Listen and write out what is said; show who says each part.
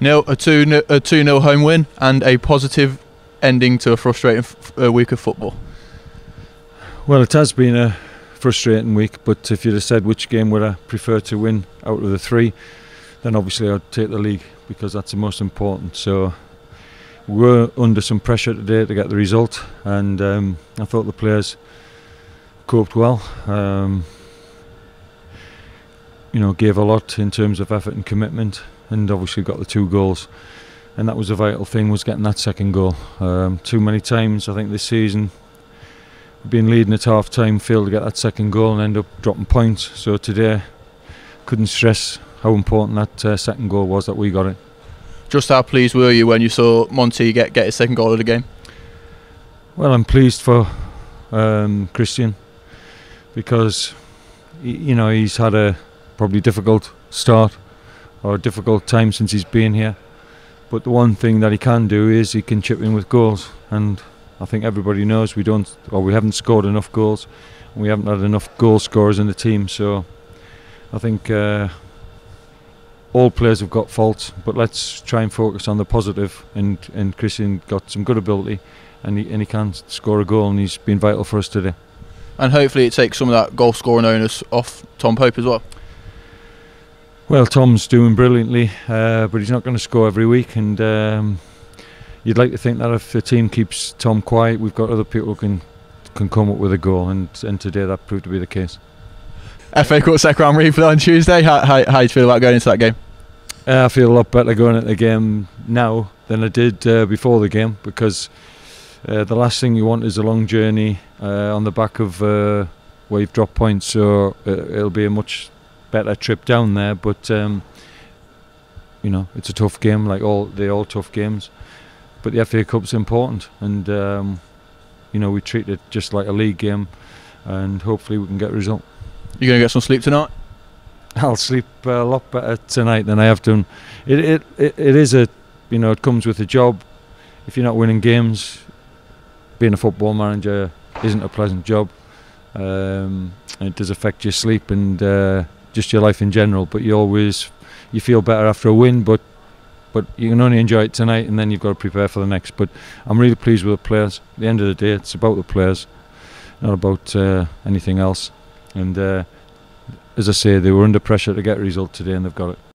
Speaker 1: Nil, a two a two 0 home win and a positive ending to a frustrating uh, week of football.
Speaker 2: Well, it has been a frustrating week, but if you'd have said which game would I prefer to win out of the three, then obviously I'd take the league because that's the most important. So we were under some pressure today to get the result, and um, I thought the players coped well. Um, you know, gave a lot in terms of effort and commitment, and obviously got the two goals. And that was a vital thing was getting that second goal. Um, too many times, I think this season, we've been leading at half time, failed to get that second goal, and end up dropping points. So today, couldn't stress how important that uh, second goal was that we got it.
Speaker 1: Just how pleased were you when you saw Monty get get his second goal of the game?
Speaker 2: Well, I'm pleased for um, Cristian because you know he's had a probably difficult start or a difficult time since he's been here. But the one thing that he can do is he can chip in with goals, and I think everybody knows we don't or we haven't scored enough goals. We haven't had enough goal scorers in the team, so I think uh, all players have got faults, but let's try and focus on the positive. And and Cristian got some good ability, and he and he can score a goal, and he's been vital for us today.
Speaker 1: And hopefully it takes some of that goal scoring onus off Tom Pope as well.
Speaker 2: Well, Tom's doing brilliantly, uh, but he's not going to score every week, and um, you'd like to think that if the team keeps Tom quiet, we've got other people who can can come up with a goal, and and today that proved to be the case.
Speaker 1: FA Cup second round replay on Tuesday. How, how, how do you feel about going into that game?
Speaker 2: Uh, I feel a lot better going into the game now than I did uh, before the game because uh, the last thing you want is a long journey uh, on the back of uh, where you've dropped points. So it'll be a much better trip down there. But um, you know, it's a tough game, like all they all tough games. But the FA Cup's important, and um, you know we treat it just like a league game, and hopefully we can get a result.
Speaker 1: You gonna get some sleep tonight?
Speaker 2: I'll sleep a lot better tonight than I have done. It, it it it is a you know it comes with a job. If you're not winning games, being a football manager isn't a pleasant job. Um, it does affect your sleep and uh, just your life in general. But you always you feel better after a win. But but you can only enjoy it tonight, and then you've got to prepare for the next. But I'm really pleased with the players. At the end of the day, it's about the players, not about uh, anything else. And uh, as I say, they were under pressure to get a result today, and they've got it.